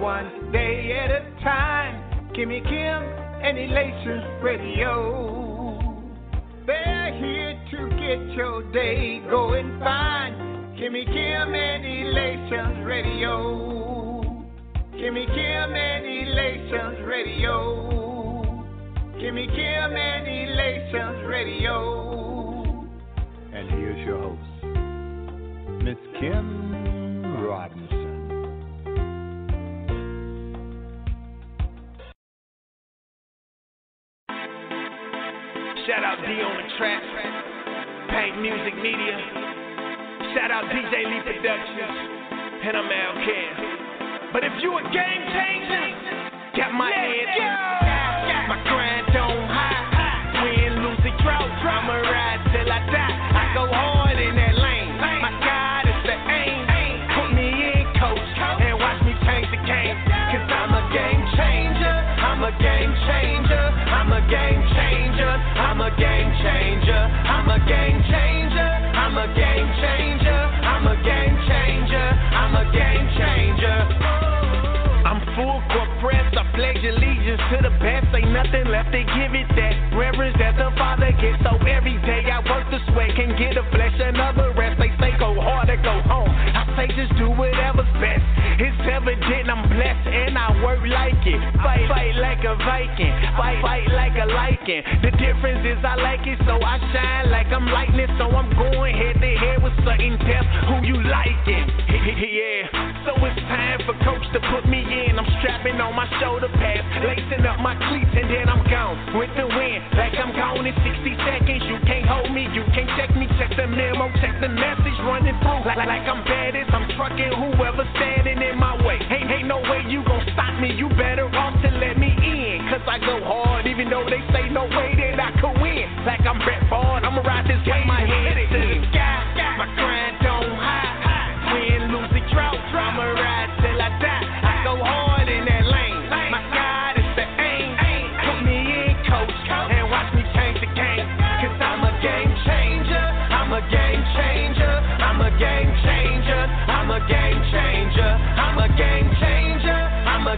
one day at a time. Kimmy Kim and Elations Radio. They're here to get your day going fine. Kimmy Kim and Elations Radio. Kimmy Kim and Elations Radio. Kimmy Kim and Elations Radio. And here's your host, Miss Kim D on the track. Paint Music Media. Shout out DJ Lee Productions. And I'm Al Care. But if you a game changer, got my head. My grind get a flesh another rest. They say go hard or go home. I say just do whatever's best. It's evident I'm blessed and I work like it. Fight, fight like a Viking. Fight, fight like a lichen. The difference is I like it, so I shine like I'm lightning. So I'm going head to head with certain depth. Who you liking? yeah. So it's time for coach to put me in. I'm strapping on my shoulder pads, lacing up my cleats, and then I'm gone with the wind. Like I'm gone in 60 seconds. You can't hold me, you can't check me. Check the memo, check the message running through. Like, like I'm bad as I'm trucking whoever standing in my way. Ain't, ain't no way you gon' stop me. You better off to let me in. Cause I go hard, even though they say no way that I could win. Like I'm Brett Ford, I'ma ride this way. My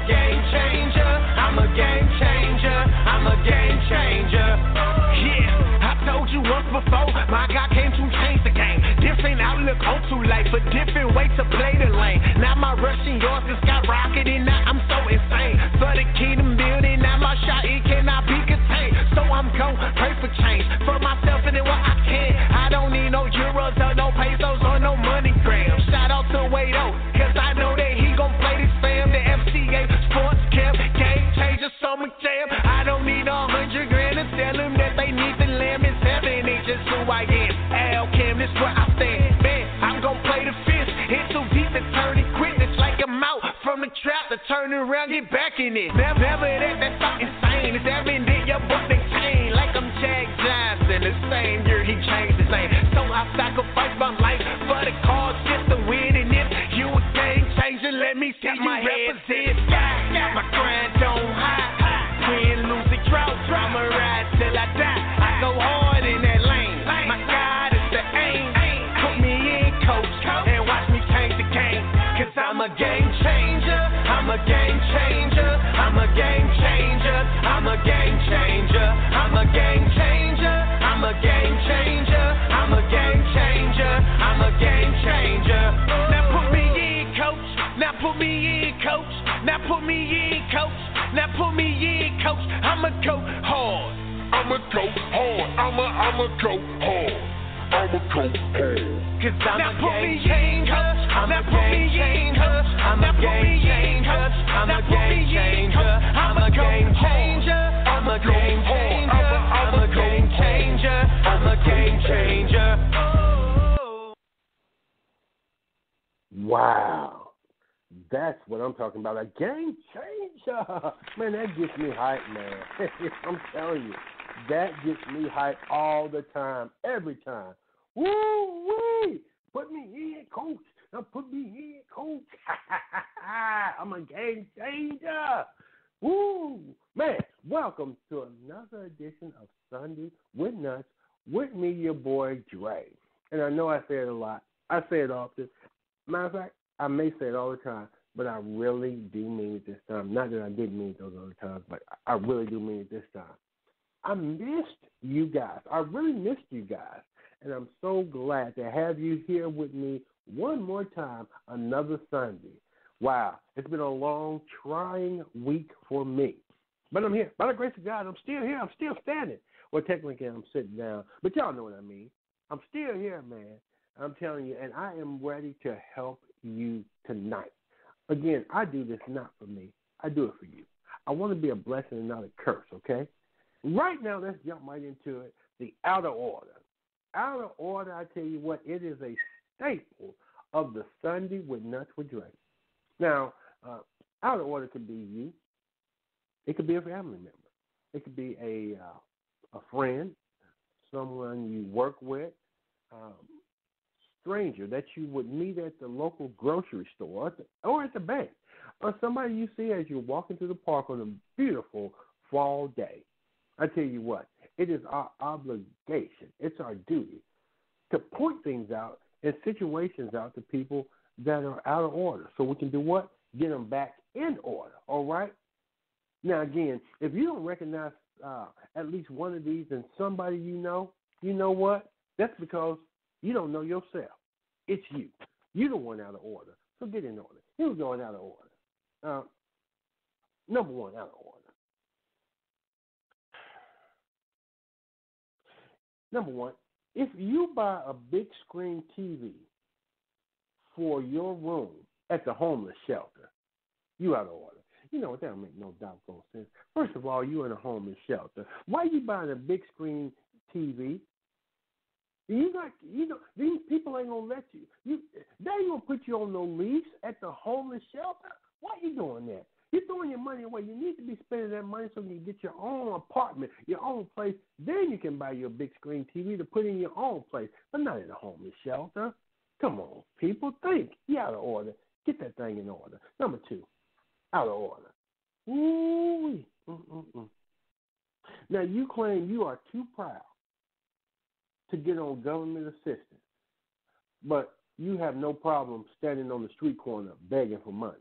game changer. I'm a game changer. I'm a game changer. Yeah, I told you once before, my God came to change the game. Different outlook on to life, a different way to play the lane. Now my rushing yours is skyrocketing. Now I'm so insane. For the kingdom building, now my shot cannot be contained. So I'm gon' pray for change me in, coach. Now put me in, coach. I'ma go hard. I'ma go hard. I'ma I'ma go hard. I'ma go hard. Cause I'm now a put game me in, coach. I'm now a put game me in, coach. I'm now a game changer. I'm a game changer. I'm a game changer. I'm a game changer. I'm a game changer. I'm a game changer. Wow. That's what I'm talking about. A game changer. Man, that gets me hyped, man. I'm telling you. That gets me hyped all the time, every time. Woo wee! Put me in, coach. Now put me in, coach. I'm a game changer. Woo! Man, welcome to another edition of Sunday with Nuts with me, your boy Dre. And I know I say it a lot. I say it often. Matter of fact, I may say it all the time. But I really do mean it this time. Not that I didn't mean it those other times, but I really do mean it this time. I missed you guys. I really missed you guys. And I'm so glad to have you here with me one more time, another Sunday. Wow, it's been a long, trying week for me. But I'm here. By the grace of God, I'm still here. I'm still standing. Well, technically, I'm sitting down. But y'all know what I mean. I'm still here, man. I'm telling you, and I am ready to help you tonight. Again, I do this not for me. I do it for you. I want to be a blessing and not a curse, okay? Right now, let's jump right into it. The outer order. Outer order, I tell you what, it is a staple of the Sunday with Nuts with Dre. Now, uh, outer order could be you. It could be a family member. It could be a uh, a friend, someone you work with, um, stranger that you would meet at the local grocery store or at the bank, or somebody you see as you're walking through the park on a beautiful fall day. I tell you what, it is our obligation, it's our duty to point things out and situations out to people that are out of order so we can do what? Get them back in order, all right? Now, again, if you don't recognize uh, at least one of these in somebody you know, you know what? That's because you don't know yourself. It's you. You the one out of order. So get in order. You're going out of order. Uh, number one, out of order. Number one, if you buy a big screen TV for your room at the homeless shelter, you out of order. You know, what? that don't make no doggone sense. First of all, you in a homeless shelter. Why you buying a big screen TV you got, you know, these people ain't gonna let you. You, they ain't gonna put you on no lease at the homeless shelter. Why are you doing that? You're throwing your money away. You need to be spending that money so you can get your own apartment, your own place. Then you can buy your big screen TV to put in your own place, but not in a homeless shelter. Come on, people, think. You out of order. Get that thing in order. Number two, out of order. Ooh. Now you claim you are too proud to get on government assistance, but you have no problem standing on the street corner begging for money.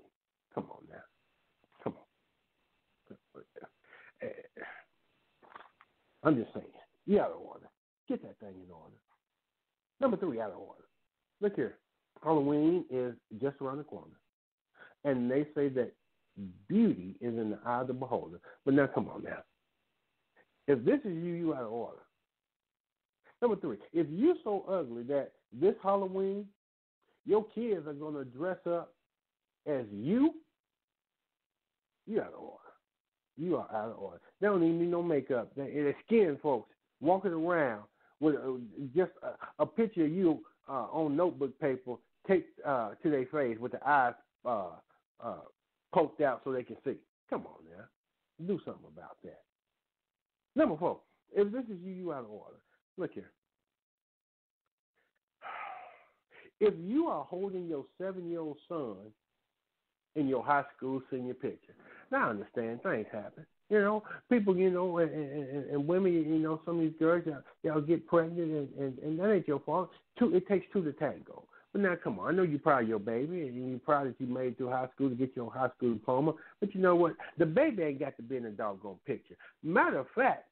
Come on now. Come on. I'm just saying, you out of order. Get that thing in order. Number three, out of order. Look here. Halloween is just around the corner. And they say that beauty is in the eye of the beholder. But now, come on now. If this is you, you out of order. Number three, if you're so ugly that this Halloween your kids are going to dress up as you, you're out of order. You are out of order. They don't even need no makeup. They, they're skin folks walking around with just a, a, picture of you uh, on notebook paper taped uh, to their face with the eyes uh, uh, poked out so they can see. Come on now. Do something about that. Number four, if this is you, you out of order. Look here. If you are holding your seven year old son in your high school senior picture, now I understand things happen. You know, people, you know, and, and, and women, you know, some of these girls, y'all, get pregnant, and, and, and that ain't your fault. Two, it takes two to tango. But now, come on, I know you're proud of your baby, and you're proud that you made it through high school to get your high school diploma. But you know what? The baby ain't got to be in a doggone picture. Matter of fact,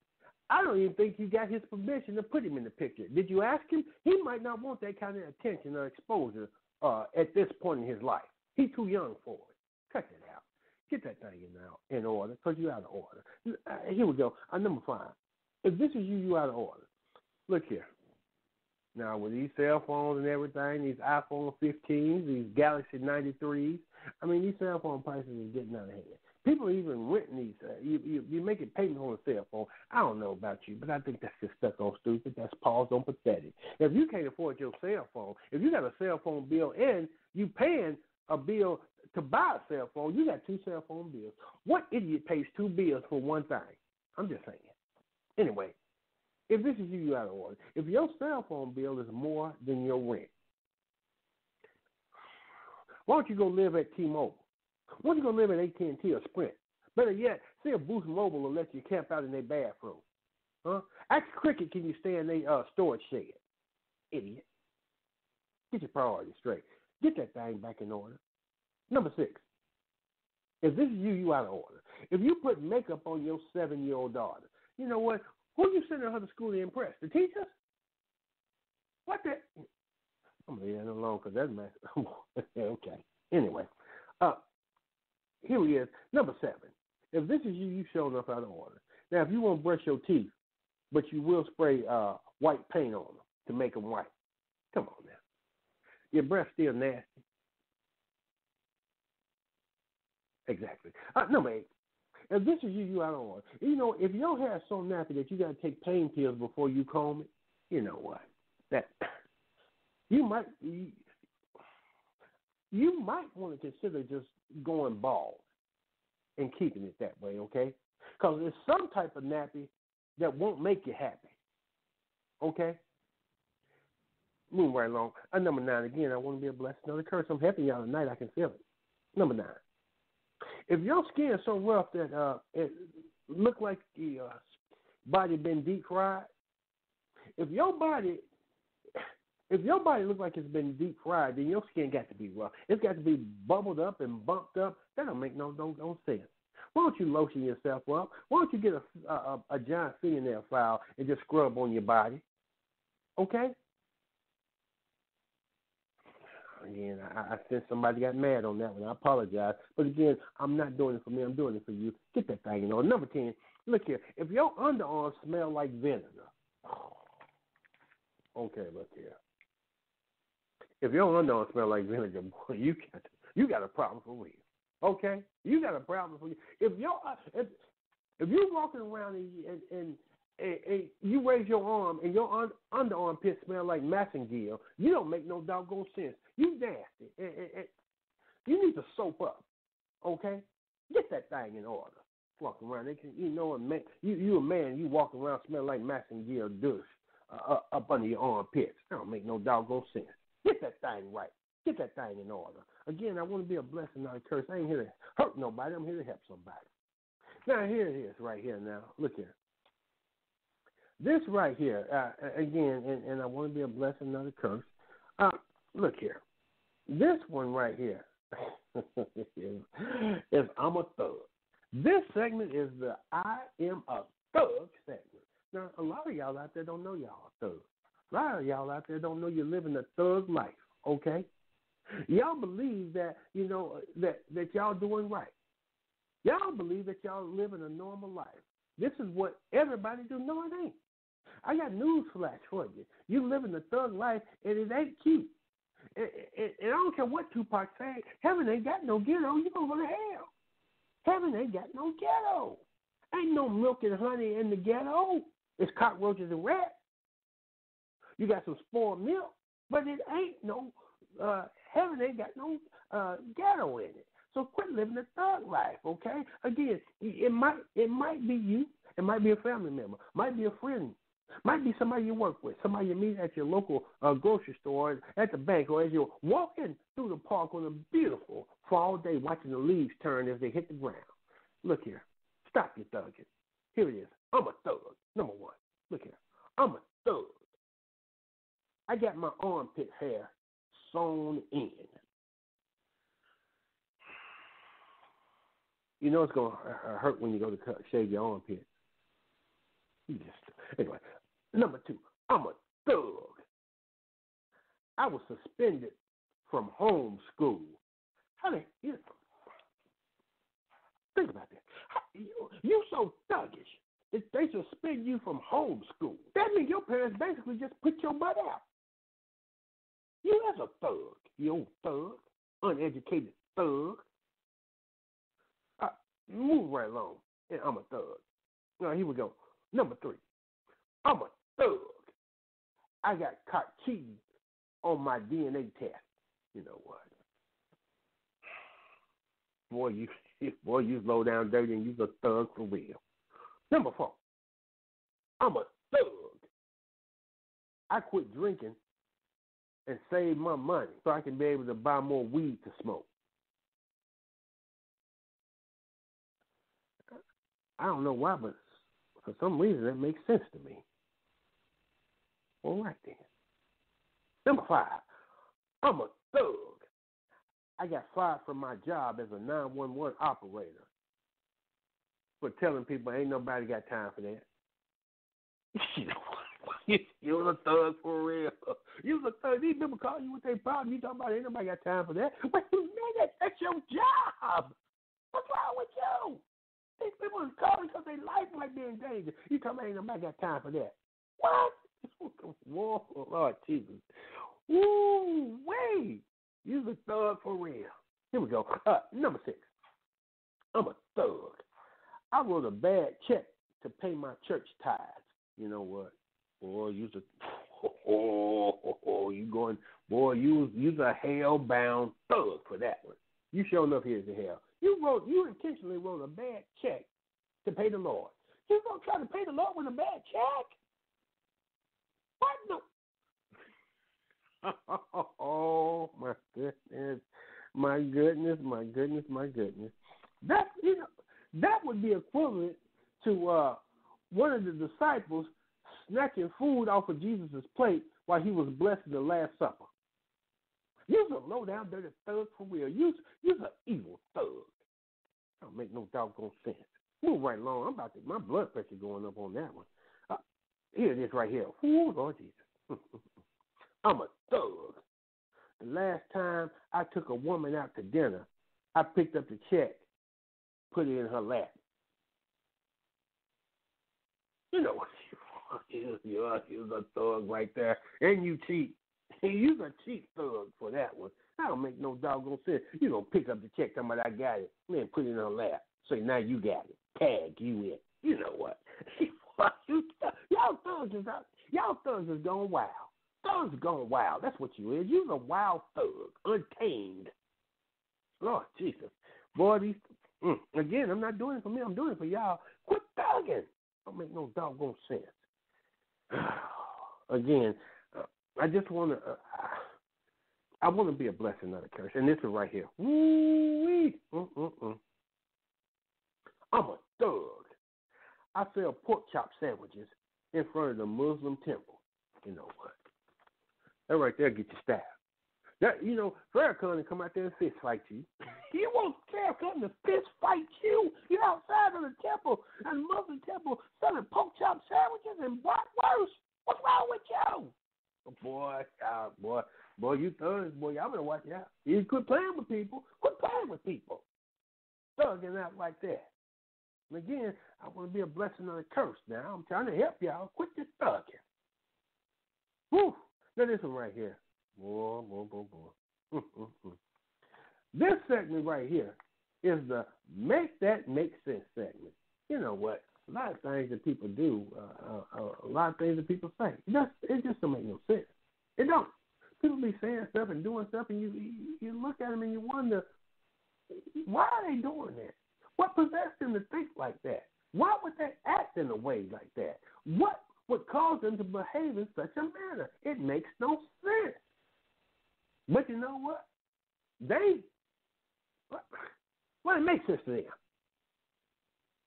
I don't even think you got his permission to put him in the picture. Did you ask him? He might not want that kind of attention or exposure uh, at this point in his life. He's too young for it. Cut that out. Get that thing in, in order because you're out of order. Uh, here we go. Uh, number five. If this is you, you out of order. Look here. Now, with these cell phones and everything, these iPhone 15s, these Galaxy 93s, I mean, these cell phone prices are getting out of hand. People even renting these. Uh, you, you you making payments on a cell phone. I don't know about you, but I think that's just stuck on stupid. That's paused on pathetic. If you can't afford your cell phone, if you got a cell phone bill and you paying a bill to buy a cell phone, you got two cell phone bills. What idiot pays two bills for one thing? I'm just saying. Anyway, if this is you, you out of order. If your cell phone bill is more than your rent, why don't you go live at T-Mobile? Why don't you go live at AT&T or Sprint? Better yet, see if Boost Mobile will let you camp out in their bathroom. Huh? Ask Cricket, can you stay in their uh, storage shed? Idiot. Get your priorities straight. Get that thing back in order. Number six, If this is you, you out of order. If you put makeup on your seven year old daughter, you know what? Who are you sending her to school to impress? The teachers? What the? I'm leave that alone because that's mess. okay. Anyway, uh, here he is, number seven. If this is you, you showing up out of order. Now, if you want to brush your teeth, but you will spray uh, white paint on them to make them white, come on now. Your breath still nasty. Exactly. Uh, number eight. If this is you, you out of order. You know, if your hair is so nappy that you got to take pain pills before you comb it, you know what? That you might you, might want to consider just going bald and keeping it that way, okay? Because there's some type of nappy that won't make you happy, okay? Moving right along. Uh, number nine, again, I want to be a blessing, not a curse. I'm helping y'all tonight. I can feel it. Number nine. If your skin is so rough that uh, it look like the uh, body been deep fried, if your body if your body looks like it's been deep fried, then your skin got to be rough. It's got to be bubbled up and bumped up. That don't make no no no sense. Why don't you lotion yourself up? Why don't you get a a, a giant fingernail file and just scrub on your body? Okay. Again, I, I sense somebody got mad on that one. I apologize, but again, I'm not doing it for me. I'm doing it for you. Get that thing in. Number ten. Look here. If your underarms smell like vinegar, okay, look here if your underarm smell like vinegar, boy, you got you got a problem for real. Okay, you got a problem for you. If your if if you're walking around and and, and and, you raise your arm and your un, underarm pit smell like massengill, you don't make no doggone sense. You nasty. And, and, and you need to soap up. Okay, get that thing in order. Walking around, they can, you know, a man, you you a man, you walk around smell like massengill douche uh, up under your armpits. That don't make no doggone sense. Get that thing right. Get that thing in order. Again, I want to be a blessing, not a curse. I ain't here to hurt nobody. I'm here to help somebody. Now, here it is right here now. Look here. This right here, uh, again, and, and I want to be a blessing, not a curse. Uh, look here. This one right here is I'm a thug. This segment is the I am a thug segment. Now, a lot of y'all out there don't know y'all are thugs. A lot of y'all out there don't know you're living a thug life, okay? Y'all believe that, you know, that, that y'all doing right. Y'all believe that y'all living a normal life. This is what everybody do. No, it ain't. I got news flash for you. You living a thug life, and it ain't cute. And, and, and I don't care what Tupac say. Heaven ain't got no ghetto. You gonna go to hell. Heaven ain't got no ghetto. Ain't no milk and honey in the ghetto. It's cockroaches and rats. You got some spoiled milk, but it ain't no uh, heaven ain't got no uh, ghetto in it. So quit living the thug life, okay? Again, it might it might be you, it might be a family member, might be a friend, might be somebody you work with, somebody you meet at your local uh, grocery store, at the bank, or as you're walking through the park on a beautiful fall day, watching the leaves turn as they hit the ground. Look here, stop your thugging. Here it is. I'm a thug. Number one. Look here. I'm a thug. I got my armpit hair sewn in. You know it's gonna hurt when you go to shave your armpit. You just anyway. Number two, I'm a thug. I was suspended from home school. How you think about that? You, you so thuggish. If they suspend you from home school, that means your parents basically just put your butt out. You as a thug, you old thug, uneducated thug. Uh, move right along, and I'm a thug. Now here we go. Number three, I'm a thug. I got caught cheating on my DNA test. You know what? Boy, you boy, you slow down dirty and you's a thug for real. Number four, I'm a thug. I quit drinking and save my money so I can be able to buy more weed to smoke. I don't know why, but for some reason that makes sense to me. All right then. Number five, I'm a thug. I got fired from my job as a 911 operator for telling people ain't nobody got time for that. You know, you're a thug for real. You was a thug. These people call you with their problem. You talking about ain't nobody got time for that. Wait a minute, that's your job. What's wrong with you? These people is calling because their life might be in danger. You talking about ain't nobody got time for that. What? Whoa, Lord Jesus. Woo, wait. You was a thug for real. Here we go. Uh, number six. I'm a thug. I wrote a bad check to pay my church tithes. You know what? Boy, you a oh, oh, oh, you going boy, you you's a hell bound thug for that one. You sure enough here's the hell. You wrote you intentionally wrote a bad check to pay the Lord. You gonna try to pay the Lord with a bad check? What the Oh my goodness. My goodness, my goodness, my goodness. That you know that would be equivalent to uh one of the disciples snatching food off of Jesus' plate while he was blessing the Last Supper. You's a low down dirty thug for real. You's you's an evil thug. Don't make no doggone sense. Move right along. I'm about to my blood pressure going up on that one. Uh, here it is right here. Ooh, Lord Jesus. I'm a thug. The last time I took a woman out to dinner, I picked up the check, put it in her lap. You know what you you're, you're a thug right there. And you cheat. You're a cheap thug for that one. I don't make no doggone sense. You gonna pick up the check, talking I got it, man, put it on lap. Say now you got it. Tag you in. You know what? y'all thugs is out. Y'all thugs is going wild. Thugs going wild. That's what you is. You're a wild thug, untamed. Lord Jesus, boy, these. Mm, again, I'm not doing it for me. I'm doing it for y'all. Quit thugging. Don't make no doggone sense. again, I just want to. Uh, I want to be a blessing, not a curse. And this is right here. Woo-wee. I'm a thug. I sell pork chop sandwiches in front of the Muslim temple. You know what? That right there get you stabbed. That you know, Farrakhan to come out there and fist fight you. he wants Farrakhan to fist fight you. You're outside of the temple and Muslim temple selling pork chop sandwiches and what worse? What's wrong with you? Oh, boy, uh, boy, boy, you thugs, boy, y'all better watch out. You quit playing with people. Quit playing with people. Thugging out like that. And again, I want to be a blessing and a curse. Now I'm trying to help y'all. Quit this thugging. Whew. Now this one right here. Boy, boy, boy, boy. this segment right here is the make that make sense segment. You know what? A lot of things that people do, uh, uh, uh, a lot of things that people say, it just it just don't make no sense. It don't. People be saying stuff and doing stuff, and you you look at them and you wonder why are they doing that? What possessed them to think like that? Why would they act in a way like that? What would cause them to behave in such a manner? It makes no sense. But you know what? They, well, it makes sense to them.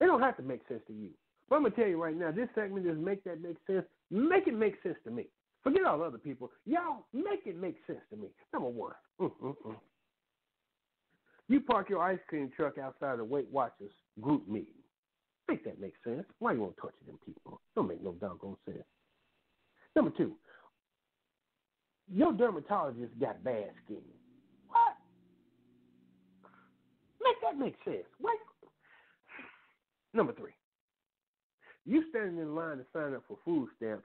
It don't have to make sense to you. But I'm gonna tell you right now, this segment is make that make sense. Make it make sense to me. Forget all other people. Y'all make it make sense to me. Number one. Mm-mm-mm. You park your ice cream truck outside of Weight Watchers group meeting. Make that make sense. Why you want to torture them people? Don't make no doggone sense. Number two, your dermatologist got bad skin. What? Make that make sense. What? Number three, you standing in line to sign up for food stamps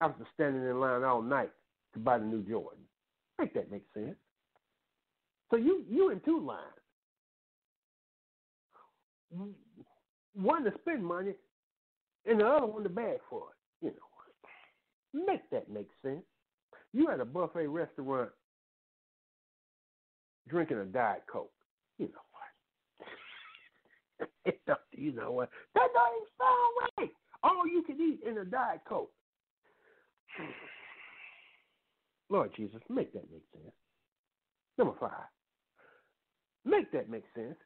after standing in line all night to buy the new Jordan. Make that make sense. So you you in two lines. One to spend money, and the other one to beg for it. You know, make that make sense. You at a buffet restaurant drinking a diet coke. You know what? you know what? That don't even sound right. All you can eat in a Diet Coke. Lord Jesus, make that make sense. Number five, make that make sense.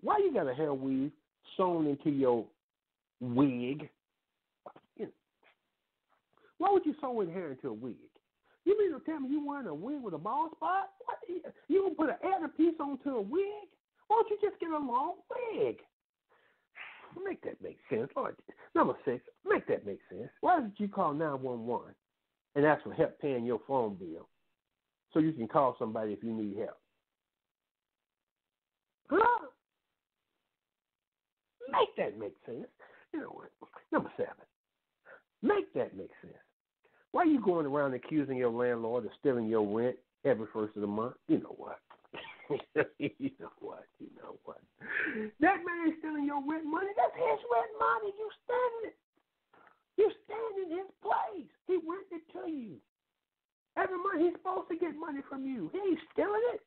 Why you got a hair weave sewn into your wig? Why would you sew in hair into a wig? You mean to tell me you wearing a wig with a bald spot? What? You gonna put an piece onto a wig? Why don't you just get a long wig? Make that make sense. Lord. Number six, make that make sense. Why did you call 911 and ask for help paying your phone bill so you can call somebody if you need help? Huh? Make that make sense. You know what? Number seven, make that make sense. Why are you going around accusing your landlord of stealing your rent every first of the month? You know what? you know what? You know what? That man is stealing your rent money. That's his rent money. You standing it. You stand in his place. He rented it to you. Every month he's supposed to get money from you. He ain't stealing it.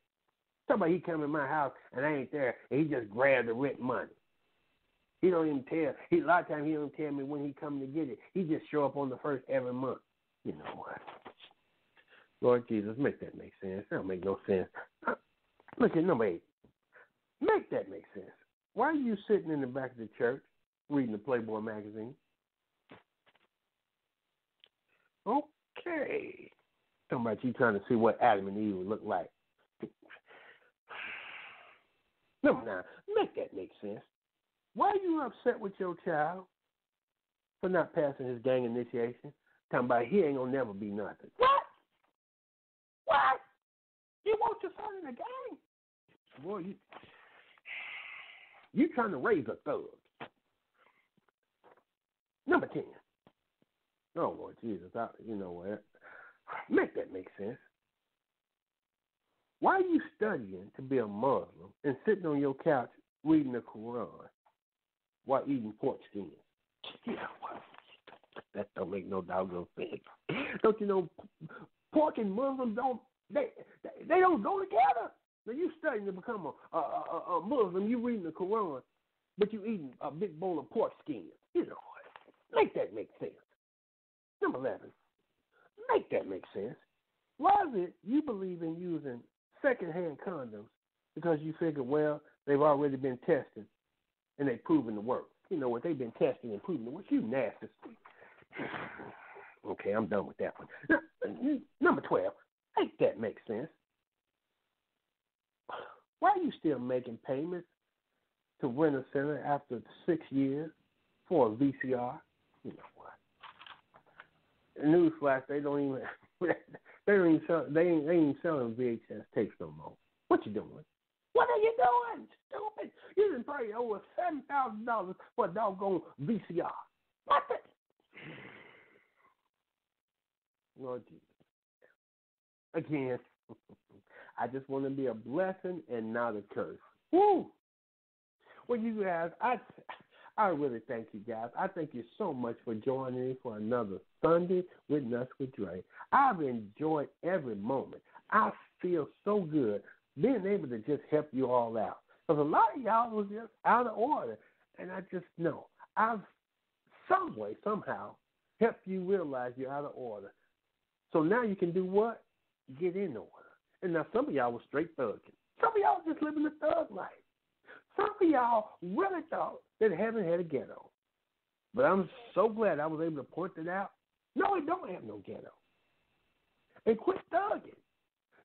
Somebody he come in my house and I ain't there and he just grabbed the rent money. He don't even tell. He a lot of times he don't tell me when he coming to get it. He just show up on the first every month. You know what? Lord Jesus, make that make sense. That don't make no sense. Uh, look at number eight. Make that make sense. Why are you sitting in the back of the church reading the Playboy magazine? Okay. Talking about you trying to see what Adam and Eve would look like. Number nine, make that make sense. Why are you upset with your child for not passing his gang initiation? Talking about he ain't gonna never be nothing. What? What? You want your son in the gang? Boy, you you trying to raise a thug. Number ten. Oh Lord Jesus, I, you know what? Make that make sense. Why are you studying to be a Muslim and sitting on your couch reading the Quran while eating pork skins? Yeah, that don't make no doggone sense. Don't you know pork and Muslims don't they they don't go together. Now you studying to become a, a, a, a Muslim, you reading the Quran, but you eating a big bowl of pork skin. You know what? Make that make sense. Number eleven, make that make sense. Why is it you believe in using secondhand condoms because you figure, well, they've already been tested and they've proven to work. You know what? They've been testing and proven to work. You nasty. Okay, I'm done with that one. Number 12, make that make sense. Why are you still making payments to rent a center after six years for a VCR? You know what? Newsflash, they don't even they don't even sell they ain't they ain't selling VHS tapes no more. What you doing? What are you doing? Stupid. You didn't pay over seven thousand dollars for a doggone VCR. What the Lord Jesus. Again, I just want to be a blessing and not a curse. Woo! Well, you guys, I I really thank you guys. I thank you so much for joining me for another Sunday with Nuts with Dre. I've enjoyed every moment. I feel so good being able to just help you all out. Because a lot of y'all was just out of order. And I just know I've some way, somehow, help you realize you're out of order. So now you can do what? Get in order. And now some of y'all was straight thugging. Some of y'all just living the thug life. Some of y'all really thought that heaven had a ghetto. But I'm so glad I was able to point it out. No, it don't have no ghetto. And quit thugging.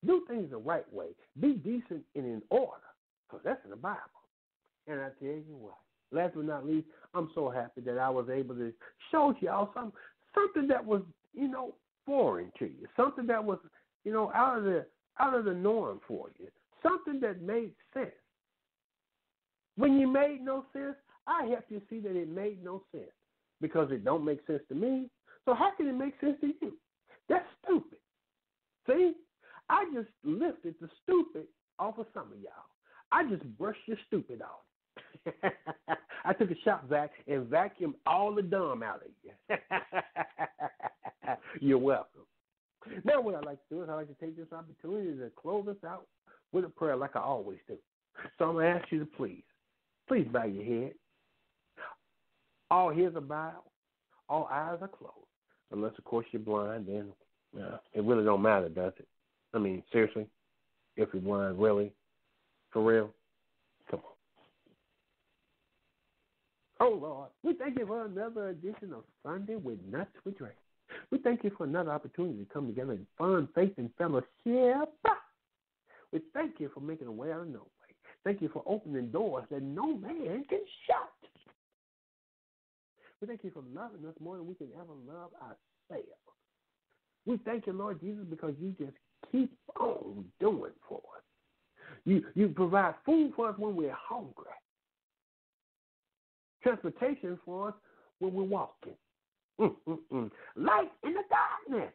Do things the right way. Be decent and in order. Because that's in the Bible. And I tell you what, last but not least, I'm so happy that I was able to show y'all some something that was, you know, foreign to you, something that was, you know, out of the out of the norm for you, something that made sense. When you made no sense, I helped you see that it made no sense because it don't make sense to me. So how can it make sense to you? That's stupid. See, I just lifted the stupid off of some of y'all. I just brushed your stupid off. I took a Shop-Vac and vacuumed all the dumb out of you. You're welcome. Now, what I like to do is I like to take this opportunity to close us out with a prayer like I always do. So I'm to ask you to please, please bow your head. All ears are bowed, all eyes are closed. Unless, of course, you're blind, then uh, it really don't matter, does it? I mean, seriously, if you're blind, really, for real, come on. Oh Lord, we thank you for another edition of Sunday with Nuts with Dre. We thank you for another opportunity to come together in fun, faith, and fellowship. We thank you for making a way out of no way. Thank you for opening doors that no man can shut. We thank you for loving us more than we can ever love ourselves. We thank you, Lord Jesus, because you just keep on doing for us. You you provide food for us when we're hungry. Transportation for us when we're walking. Mm-mm-mm. Light in the darkness.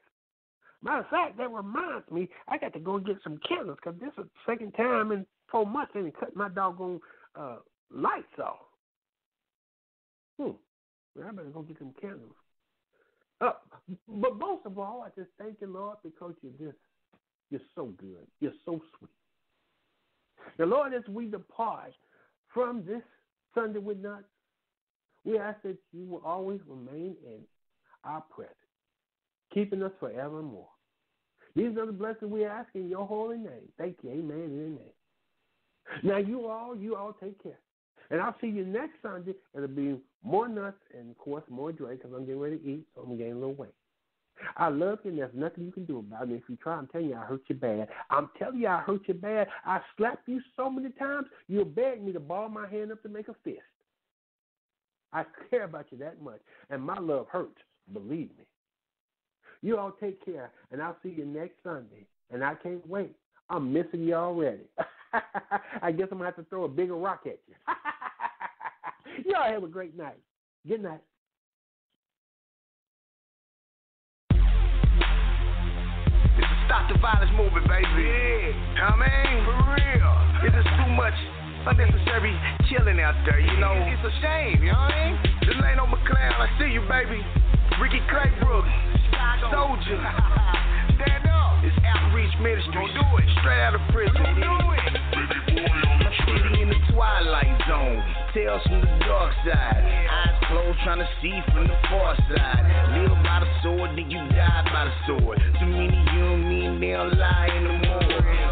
Matter of fact, that reminds me, I got to go get some candles because this is the second time in four months and cut my doggone uh, lights off. Hmm. Well, I better go get some candles. Uh, but most of all, I just thank you, Lord, because you're just, you're so good. You're so sweet. The Lord, as we depart from this Sunday with nuts, we ask that you will always remain in our presence, keeping us forevermore. These are the blessings we ask in your holy name. Thank you. Amen amen. Now, you all, you all take care. And I'll see you next Sunday. It'll be more nuts and, of course, more Dre because I'm getting ready to eat, so I'm gaining a little weight. I love you, and there's nothing you can do about it. If you try, I'm telling you, I hurt you bad. I'm telling you, I hurt you bad. I slapped you so many times, you'll beg me to ball my hand up to make a fist. I care about you that much, and my love hurts, believe me. You all take care, and I'll see you next Sunday. And I can't wait. I'm missing you already. I guess I'm going to have to throw a bigger rock at you. Y'all have a great night. Good night. This is Stop the Violence movement, baby. Yeah. I mean, for real. It's too much unnecessary killing out there, you know. It's a shame, you know what I mean? This ain't no McCloud. I see you, baby. Ricky Claybrook. Soldier. Stand up. It's outreach ministry. Don't do it. Straight out of prison. Don't do it. My city in the twilight zone. Tales from the dark side. Eyes closed, trying to see from the far side. Live by the sword, then you die by the sword. Too many young men, they don't lie anymore.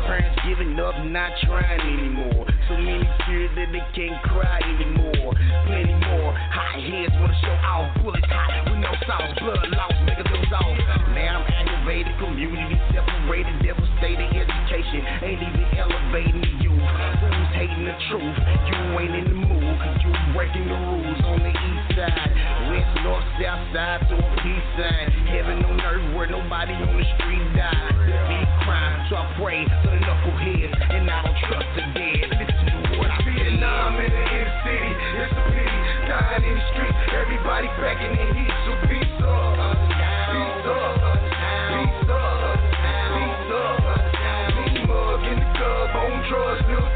Parents giving up, not trying anymore. So many tears that they can't cry anymore. Plenty more. Hot heads wanna show off. Bullets hot with no sauce. Blood lost, nigga those off. Now I'm aggravated, community separated, devastated education. Ain't even elevating hating the truth? You ain't in the mood, cause you breaking the rules on the east side. West, north, south side to a peace sign. Heaven on earth where nobody on the street died. Big crime, so I pray to the knuckleheads, and I don't trust the dead. Listen to what I feel. I'm in the inner city, it's a pity. Dying in the street, everybody packing in heat, so peace up. Peace up. Peace up. Peace up. Mean mug in the club, on drugs, little thugs, no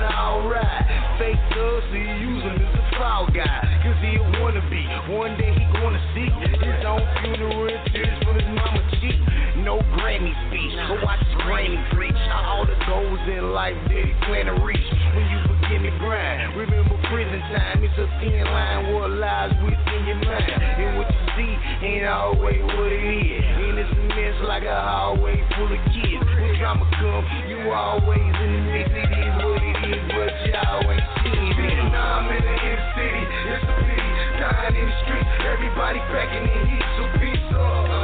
but watch his granny preach. All the goals in life that he plan to reach. When you begin to grind, remember prison time. It's a thin line what lies within your mind. And what you see ain't always what it is. And it's a mess like a hallway full of kids. When drama come, you always in the mix. It is what it is, but y'all ain't seen it. I'm in the inner city, it's a pity. Dying in the street, everybody packing in heat, so peace up.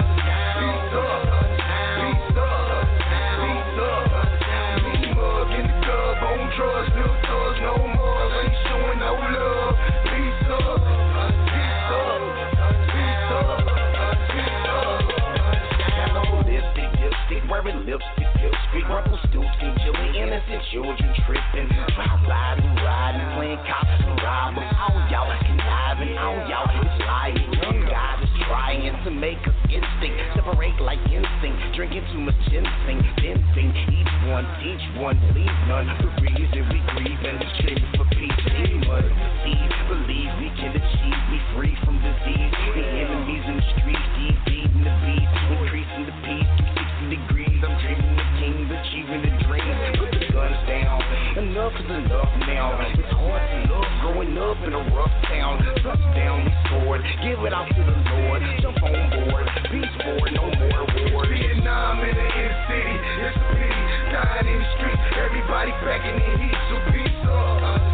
Drugs, little thugs, no more. Ain't showing no love. Peace up. Lipstick, wearing lipstick, lipstick, chilling, innocent children tripping, drive riding, riding, playing cops and robbers. All y'all conniving, all y'all is lying. Young is trying to make us instinct separate like instinct, drinking too much ginseng, one, teach one, leave none. The reason we grieve and we chase for peace, we must seize, believe we can achieve, we free from disease. The enemies in the streets, deep beating the beat, increasing the peace to 60 degrees. I'm dreaming the king, achieving the dream. Put the guns down, enough is enough now. It's hard to love growing up in a rough town. Touchdown, we scored, give it out to the Lord. Jump on board, be sport, no shine in the streets. Everybody packing the heat, so peace up.